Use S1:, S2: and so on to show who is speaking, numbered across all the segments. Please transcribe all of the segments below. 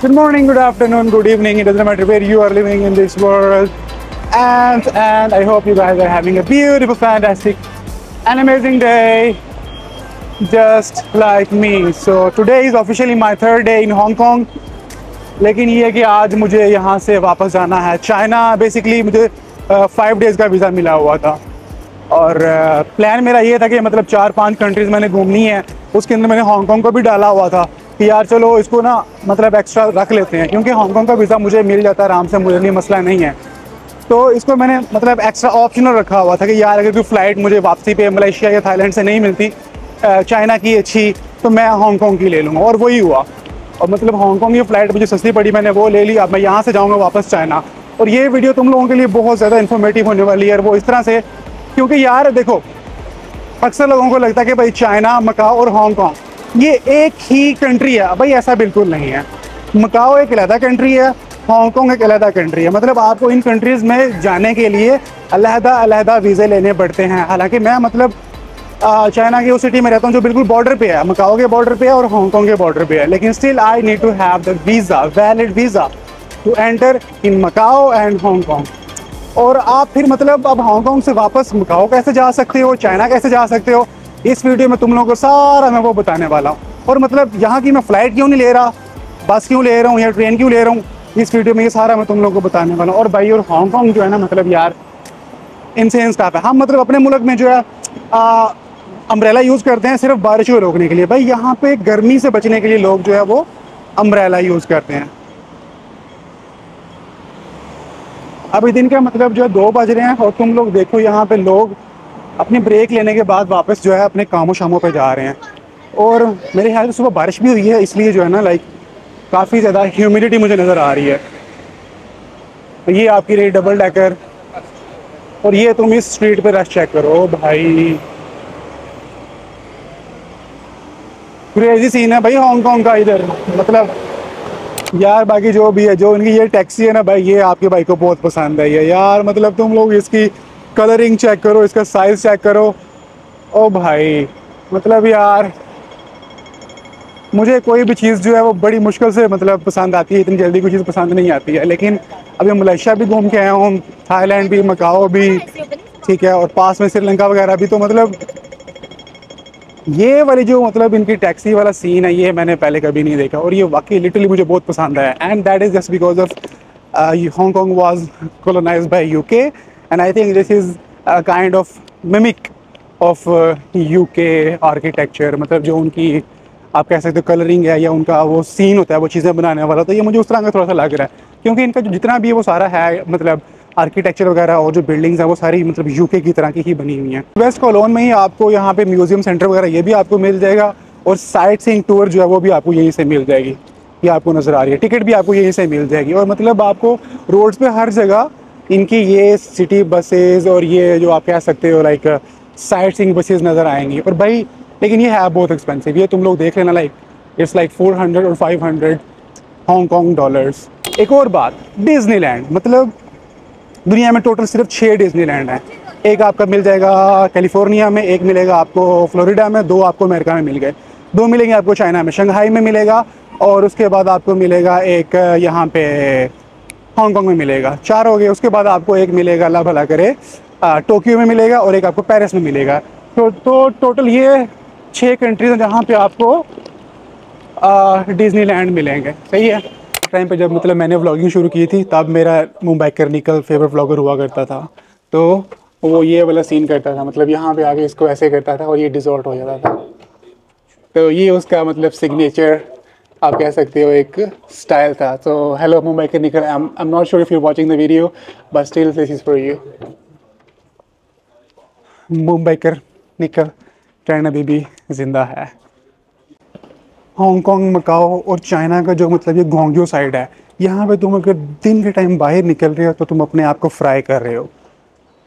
S1: Good morning, good afternoon, good evening. It doesn't matter where you are living in this world. And and I hope you guys are having a beautiful, fantastic, and amazing day. Just like me. So today is officially my third day in Hong Kong. लेकिन ये कि आज मुझे यहाँ से वापस जाना है चाइना बेसिकली मुझे फाइव डेज़ का वीज़ा मिला हुआ था और प्लान मेरा ये था कि मतलब चार पाँच कंट्रीज़ मैंने घूमनी है उसके अंदर मैंने हांगकॉन्ग को भी डाला हुआ था कि यार चलो इसको ना मतलब एक्स्ट्रा रख लेते हैं क्योंकि हांगकॉन्ग का वीज़ा मुझे मिल जाता है आराम से मुझे नहीं मसला नहीं है तो इसको मैंने मतलब एक्स्ट्रा ऑप्शनल रखा हुआ था कि यार अगर कोई फ़्लाइट मुझे वापसी पे मलेशिया या थाईलैंड से नहीं मिलती चाइना की अच्छी तो मैं हांगकॉन्ग की ले लूँगा। और वही हुआ। और मतलब हांगकांग की फ़्लाइट मुझे सस्ती पड़ी, मैंने वो ले ली, अब मैं यहाँ से जाऊँगा वापस चाइना। और ये वीडियो तुम लोगों के लिए बहुत ज़्यादा इन्फॉर्मेटिव होने वाली है वो इस तरह से, क्योंकि यार देखो, अक्सर लोगों को लगता है कि भाई चाइना, मकाओ और हांगकॉन्ग ये एक ही कंट्री है। भाई ऐसा बिल्कुल नहीं है। मकाओ एक अलहदा कंट्री है हांगकॉन्ग एक अलहदा कंट्री है। मतलब आपको इन कंट्रीज़ में जाने के लिए अलहदा अलहदा वीज़े लेने पड़ते हैं। हालाँकि मैं मतलब चाइना की उस सिटी में रहता हूँ जो बिल्कुल बॉर्डर पे है। मकाओ के बॉर्डर पे है और हांगकॉन्ग के बॉर्डर पे है। लेकिन still I need to have the visa valid visa to enter in Macau and Hong Kong और आप फिर मतलब अब हांगकॉन्ग से वापस मकाओ कैसे जा सकते हो? चाइना कैसे जा सकते हो? इस वीडियो में तुम लोगों को सारा मैं वो बताने वाला हूँ। और मतलब यहाँ की मैं फ़्लाइट क्यों नहीं ले रहा? बस क्यों ले रहा हूँ या ट्रेन क्यों ले रहा हूँ? इस वीडियो में ये सारा मैं तुम लोगों को बताने वाला हूँ। और भाई, और हांगकॉन्ग जो है ना मतलब यार इनसे स्टाफ है। हम मतलब अपने मुल्क में जो है अम्ब्रेला यूज़ करते हैं सिर्फ़ बारिश को रोकने के लिए। भाई, यहाँ पे गर्मी से बचने के लिए लोग जो है वो अम्ब्रेला यूज़ करते हैं। अभी दिन का मतलब जो है दो बज रहे हैं और तुम लोग देखो यहाँ पे लोग अपनी ब्रेक लेने के बाद वापस जो है अपने कामों शामों पे जा रहे हैं। और मेरे ख्याल से सुबह बारिश भी हुई है, इसलिए जो है ना लाइक काफ़ी ज़्यादा ह्यूमिडिटी मुझे नज़र आ रही है। तो ये आपकी रही डबल डेकर और ये तुम इस स्ट्रीट पे रश चेक करो भाई। क्रेजी सीन है भाई हांगकांग का इधर। मतलब यार बाकी जो भी है, जो इनकी ये टैक्सी है ना भाई, ये आपके भाई को बहुत पसंद है। ये यार मतलब तुम लोग इसकी कलरिंग चेक करो, इसका साइज़ चेक करो। ओ भाई मतलब यार मुझे कोई भी चीज़ जो है वो बड़ी मुश्किल से मतलब पसंद आती है, इतनी जल्दी कोई चीज़ पसंद नहीं आती है। लेकिन अभी मलेशिया भी घूम के आया हूँ थाईलैंड भी, मकाओ भी, ठीक है, और पास में श्रीलंका वगैरह भी। तो मतलब ये वाली जो मतलब इनकी टैक्सी वाला सीन है, ये मैंने पहले कभी नहीं देखा और ये वाकई लिटरली मुझे बहुत पसंद आया। And that is just because of Hong Kong was colonize by UK and I think this is kind of mimic of U K architecture मतलब जो उनकी आप कह सकते हो कलरिंग है या उनका वो सीन होता है, वो चीज़ें बनाने वाला तो ये मुझे उस तरह का थोड़ा सा लग रहा है। क्योंकि इनका जो जितना भी वो सारा है मतलब आर्किटेक्चर वगैरह और जो बिल्डिंग्स हैं, वो सारी मतलब यूके की तरह की ही बनी हुई हैं। वेस्ट कॉलोन में ही आपको यहाँ पे म्यूज़ियम सेंटर वगैरह ये भी आपको मिल जाएगा और साइट सीइंग टूर जो है वो भी आपको यहीं से मिल जाएगी। ये आपको नज़र आ रही है। टिकट भी आपको यहीं से मिल जाएगी। और मतलब आपको रोड्स पे हर जगह इनकी ये सिटी बसेस और ये जो आप कह सकते हो लाइक साइट सीइंग बसेस नज़र आएँगी। और भाई लेकिन ये है बहुत एक्सपेंसिव ये तुम लोग देख लेना like it's like four hundred और five hundred Hong Kong dollars एक और बात डिज्नीलैंड मतलब दुनिया में टोटल सिर्फ़ छः डिज्नीलैंड हैं. एक आपका मिल जाएगा कैलिफ़ोर्निया में, एक मिलेगा आपको फ्लोरिडा में, दो आपको अमेरिका में मिल गए. दो मिलेंगे आपको चाइना में. शंघाई में मिलेगा और उसके बाद आपको मिलेगा एक यहाँ पे हांगकॉन्ग में मिलेगा. चार हो गए, उसके बाद आपको एक मिलेगा, अल्लाह भला करे टोक्यो में मिलेगा और एक आपको पेरिस में मिलेगा. तो तो टोटल ये छः कंट्रीज़ हैं जहाँ पे आपको डिज्नीलैंड मिलेंगे। सही है? टाइम पे जब मतलब मैंने व्लॉगिंग शुरू की थी तब मेरा मुंबई करनिकल फेवरेट व्लॉगर हुआ करता था। तो वो ये वाला सीन करता था मतलब यहाँ पे आके इसको ऐसे करता था और ये डिजॉर्ट हो जाता था। तो ये उसका मतलब सिग्नेचर आप कह सकते हो एक स्टाइल था। तो hello Mumbai करनिकल I am not sure if you watching the video but still this is for you Mumbai कर निकल ट्रेन अभी भी ज़िंदा है। हांगकांग मकाओ और चाइना का जो मतलब ये गोंगियो साइड है, यहाँ पे तुम अगर दिन के टाइम बाहर निकल रहे हो तो तुम अपने आप को फ्राई कर रहे हो।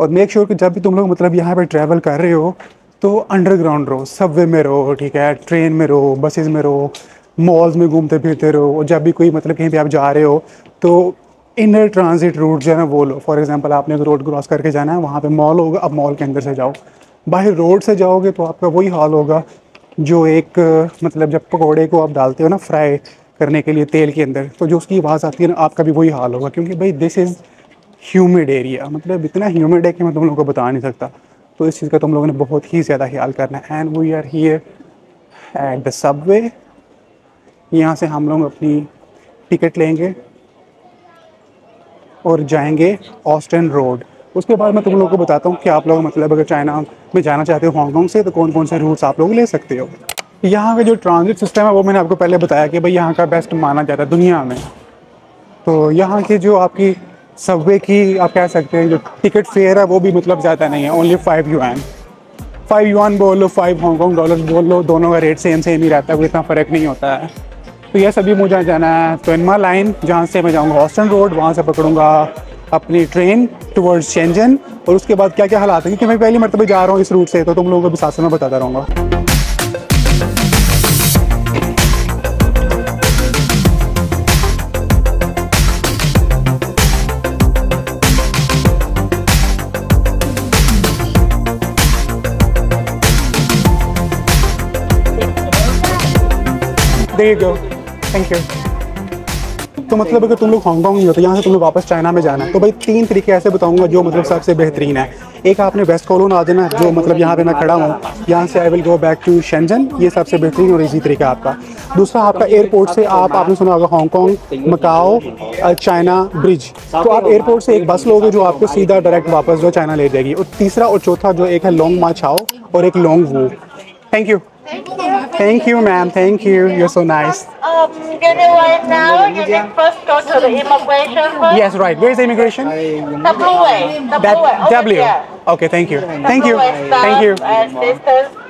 S1: और मेक श्योर sure कि जब भी तुम लोग मतलब यहाँ पे ट्रैवल कर रहे हो तो अंडरग्राउंड रहो सबवे में रहो, ठीक है ट्रेन में रहो बसेज में रहो मॉल्स में घूमते फिरते रहो, और जब भी कोई मतलब कहीं पे आप जा रहे हो तो इनर ट्रांजिट रूट जो है ना वो लो। फॉर एग्ज़ाम्पल आपने रोड क्रॉस करके जाना है, वहाँ पे मॉल होगा अब मॉल के अंदर से जाओ। बाहर रोड से जाओगे तो आपका वही हाल होगा, जो एक मतलब जब पकौड़े को आप डालते हो ना फ्राई करने के लिए तेल के अंदर तो जो उसकी आवाज़ आती है ना, आपका भी वही हाल होगा, क्योंकि भाई दिस इज़ ह्यूमिड एरिया मतलब इतना ह्यूमिड है कि मैं तुम लोगों को बता नहीं सकता। तो इस चीज़ का तुम लोगों ने बहुत ही ज़्यादा ख्याल करना है। And we are here at the subway यहाँ से हम लोग अपनी टिकट लेंगे और जाएँगे ऑस्टन रोड उसके बाद मैं तुम लोगों को बताता हूँ कि आप लोग मतलब अगर चाइना में जाना चाहते हो हांगकॉन्ग से तो कौन कौन से रूट्स आप लोग ले सकते हो। यहाँ का जो ट्रांजिट सिस्टम है, वो मैंने आपको पहले बताया कि भाई यहाँ का बेस्ट माना जाता है दुनिया में। तो यहाँ की जो आपकी सबवे की आप कह सकते हैं, जो टिकट फेयर है, वो भी मतलब ज़्यादा नहीं है only five U N five UN बोल लो फाइव हांगकॉन्ग डॉलर बोल लो, दोनों का रेट सेम सेम ही रहता है, कोई इतना फ़र्क नहीं होता है। तो ये सभी मुझे जाना है तो इनमा लाइन जहाँ से मैं जाऊँगा हॉस्टन रोड वहाँ से पकड़ूँगा। अपनी ट्रेन टुवर्ड्स शेंजन और उसके बाद क्या क्या हालात हैं क्योंकि मैं पहली मरतबे जा रहा हूँ इस रूट से तो तुम लोगों को भी साथ में बताता रहूँगा There. Thank you. तो मतलब अगर तुम लोग हांगकॉन्ग नहीं हो तो यहाँ से तुम लोग वापस चाइना में जाना है। तो भाई तीन तरीके ऐसे बताऊँगा जो मतलब सबसे बेहतरीन है। एक आपने वेस्ट कॉलोन आ जाना जो मतलब यहाँ पे मैं खड़ा हूँ। यहाँ से I will go back to Shenzhen ये सबसे बेहतरीन और इजी तरीका आपका। दूसरा, आपका एयरपोर्ट से आप, आपने सुना होगा हांगकॉन्ग मकाओ चाइना ब्रिज तो आप एयरपोर्ट से एक बस लोगे जो आपको सीधा डायरेक्ट वापस जो चाइना ले जाएगी। और तीसरा और चौथा जो एक है लॉन्ग मा छाओ और एक लॉन्ग वो thank you Thank you, ma'am. Thank you. You're so nice.
S2: Um, get it right now. You need first go to the immigration first.
S1: Yes, right. Where's the immigration?
S2: The blue way. The blue way. Over
S1: W.
S2: there.
S1: Okay, thank you. Thank you.
S2: way. Stop
S1: Thank you.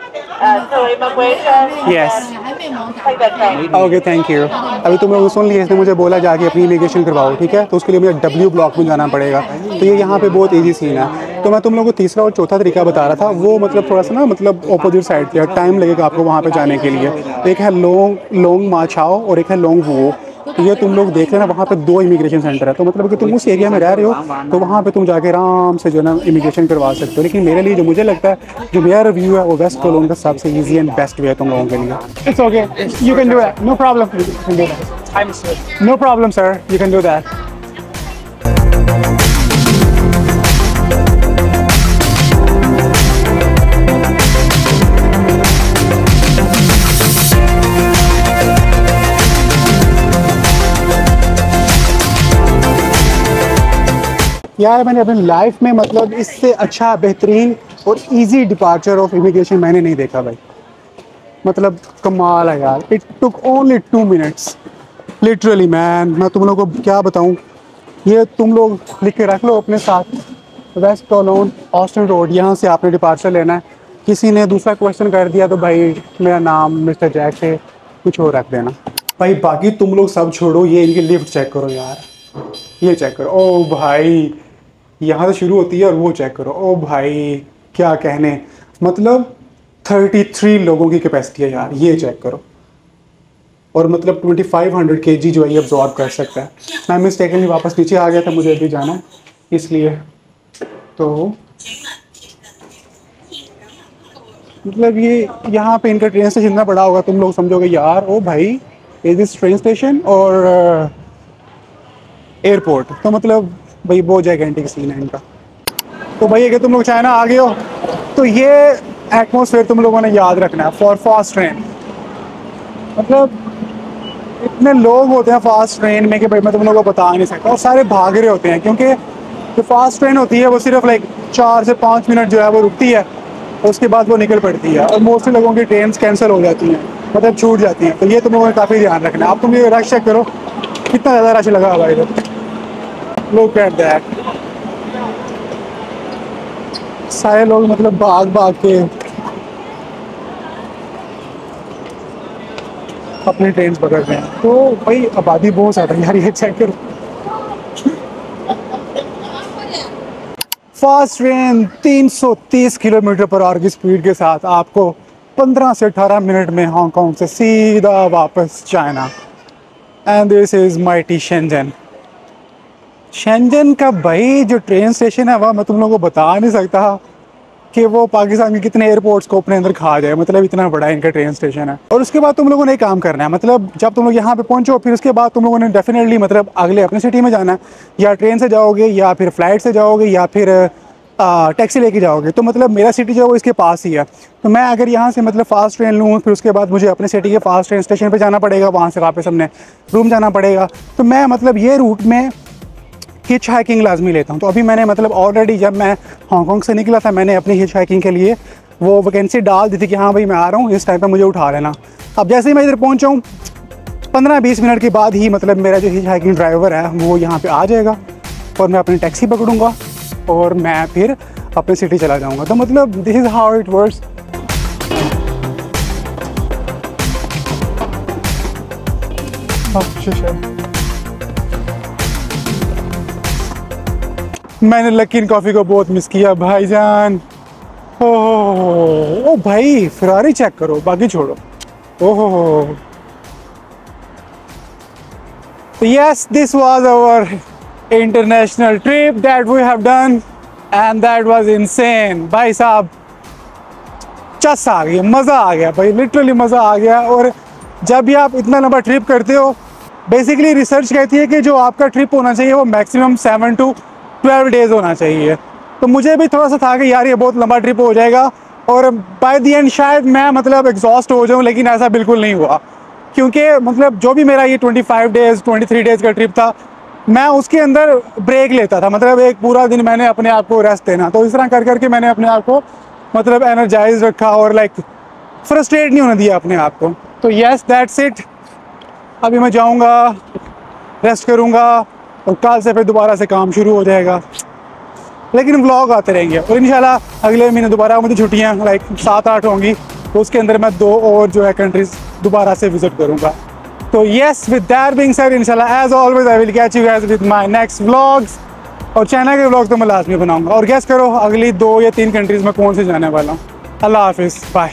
S2: Thing.
S1: Okay thank you अभी तुम वो सुन लिया इसने मुझे बोला जाके अपनी immigration करवाओ ठीक है? तो उसके लिए मुझे डब्ल्यू ब्लॉक में जाना पड़ेगा। तो ये यहाँ पे बहुत इजी सीन है। तो मैं तुम लोगों को तीसरा और चौथा तरीका बता रहा था वो मतलब थोड़ा सा ना मतलब अपोजिट साइड पे टाइम लगेगा आपको वहाँ पे जाने के लिए। एक है लोंग लोंग माछाओ और एक है लोंग वो तो ये तुम लोग देख रहे ना वहाँ पे दो इमिग्रेशन सेंटर है। तो मतलब कि तुम उस एरिया में रह रहे हो तो वहाँ पे तुम जाके आराम से जो है ना इमिग्रेशन करवा सकते हो। लेकिन मेरे लिए जो मुझे लगता है जो मेरा रिव्यू है वो वेस्ट कोलोन का सबसे ईजी एंड बेस्ट वे है तुम लोगों के लिए। It's okay you can do that no problem no problem sir you can do that यार मैंने अपनी लाइफ में मतलब इससे अच्छा बेहतरीन और इजी डिपार्चर ऑफ़ इमिग्रेशन मैंने नहीं देखा भाई। मतलब कमाल है यार। It took only two minutes literally man मैं तुम लोगों को क्या बताऊँ? ये तुम लोग लिख के रख लो अपने साथ। वेस्ट कॉलोन ऑस्टन रोड यहाँ से आपने डिपार्चर लेना है। किसी ने दूसरा क्वेश्चन कर दिया तो भाई, मेरा नाम मिस्टर जैक से कुछ और रख देना। भाई, बाकी तुम लोग सब छोड़ो, ये इनकी लिफ्ट चेक करो यार। ये चेक करो। ओ भाई यहाँ से शुरू होती है और वो चेक करो। ओ भाई, क्या कहने? मतलब 33 लोगों की कैपेसिटी है यार, ये चेक करो। और मतलब 2500 के जी है ये अब्जॉर्ब कर सकता है। मैं मिस्टेकली वापस नीचे आ गया था, मुझे अभी जाना इसलिए। तो मतलब ये, यहाँ पे इनका ट्रेन स्टेशन इतना बड़ा होगा, तुम लोग समझोगे, यार, ओ भाई इज़ दिस ट्रेन स्टेशन और एयरपोर्ट तो मतलब भाई बहुत जाइगेंटिक सीन है इनका तो भाई, अगर तुम लोग चाइना आ गए हो तो ये एटमोसफेयर तुम लोगों ने याद रखना है फॉर फास्ट ट्रेन मतलब इतने लोग होते हैं फास्ट ट्रेन में कि भाई, मैं तुम लोगों को बता नहीं सकता, और सारे भाग रहे होते हैं, क्योंकि जो फास्ट ट्रेन होती है, वो सिर्फ़ लाइक चार से पाँच मिनट जो है, वो रुकती है, उसके बाद वो निकल पड़ती है, और मोस्टली लोगों की ट्रेन कैंसिल हो जाती हैं मतलब छूट जाती हैं। तो ये तुम लोगों ने काफ़ी ध्यान रखना है। आप तुम ये रश चेक करो, कितना ज़्यादा रश लगा हुआ इधर। Look at that सारे लोग मतलब भाग भाग के अपनी ट्रेन पकड़ रहे हैं। तो भाई, आबादी बहुत ज़्यादा यार ये चेक करो fast train 330 kilometre per hour की स्पीड के साथ आपको 15 से 18 मिनट में हांगकांग से सीधा वापस China and this is mighty Shenzhen Shenzhen का भाई जो ट्रेन स्टेशन है, वह मैं तुम लोगों को बता नहीं सकता कि वो पाकिस्तान के कितने एयरपोर्ट्स को अपने अंदर खा जाए। मतलब इतना बड़ा इनका ट्रेन स्टेशन है। और उसके बाद तुम लोगों ने एक काम करना है। मतलब जब तुम लोग यहाँ पे पहुँचो, फिर उसके बाद तुम लोगों ने डेफिनेटली मतलब अगले अपने सिटी में जाना है। या ट्रेन से जाओगे, या फिर फ़्लाइट से जाओगे, या फिर टैक्सी लेके जाओगे। तो मतलब मेरा सिटी जो है, वो इसके पास ही है। तो मैं अगर यहाँ से मतलब फास्ट ट्रेन लूँ, फिर उसके बाद मुझे अपने सिटी के फास्ट ट्रेन स्टेशन पे जाना पड़ेगा। वहाँ से वापस हमने रूम जाना पड़ेगा। तो मैं मतलब ये रूट में हिच हाइकिंग लाजमी लेता हूँ। तो अभी मैंने मतलब ऑलरेडी जब मैं हांगकॉन्ग से निकला था, मैंने अपनी हिच हाइकिंग के लिए वो वैकेंसी डाल दी थी कि हाँ भाई मैं आ रहा हूँ, इस टाइम पर मुझे उठा लेना। अब जैसे ही मैं इधर पहुँचा हूँ, पंद्रह बीस मिनट के बाद ही मतलब मेरा जो हिच हाइकिंग ड्राइवर है, वो यहाँ पे आ जाएगा और मैं अपनी टैक्सी पकड़ूँगा और मैं फिर अपने सिटी चला जाऊँगा। तो मतलब this is how it works मैंने लकीन कॉफ़ी को बहुत मिस किया, भाईजान। ओ ओ भाई फरारी चेक करो, बाकी छोड़ो। ओहो yes, this was our international trip that we have done, and that was insane भाई साहब, चस आ गया, मज़ा आ गया भाई लिटरली मज़ा आ गया। और जब भी आप इतना लंबा ट्रिप करते हो बेसिकली रिसर्च कहती है कि जो आपका ट्रिप होना चाहिए वो maximum seven to twelve days होना चाहिए। तो मुझे भी थोड़ा सा था कि यार ये बहुत लंबा ट्रिप हो जाएगा और बाय दी एंड शायद मैं मतलब एग्जॉस्ट हो जाऊँ, लेकिन ऐसा बिल्कुल नहीं हुआ। क्योंकि मतलब जो भी मेरा ये 25 डेज़ 23 डेज़ का ट्रिप था, मैं उसके अंदर ब्रेक लेता था। मतलब एक पूरा दिन मैंने अपने आप को रेस्ट देना। तो इस तरह कर करके मैंने अपने आप को मतलब एनर्जाइज रखा और लाइक फ्रस्ट्रेट नहीं होने दिया अपने आप को। तो येस दैट्स इट अभी मैं जाऊँगा रेस्ट करूँगा। और कल से फिर दोबारा से काम शुरू हो जाएगा। लेकिन व्लॉग आते रहेंगे और इंशाल्लाह अगले महीने दोबारा मुझे छुट्टियाँ लाइक सात आठ होंगी तो उसके अंदर मैं दो और जो है कंट्रीज़ दोबारा से विज़िट करूँगा। तो येस विद दैट सर इंशाल्लाह as always I will catch you guys with my next vlogs और चाइना के व्लॉग तो मैं लाजमी बनाऊँगा। और गैस करो, अगली दो या तीन कंट्रीज़ में कौन से जाने वाला हूँ। अल्लाह हाफिज़ बाय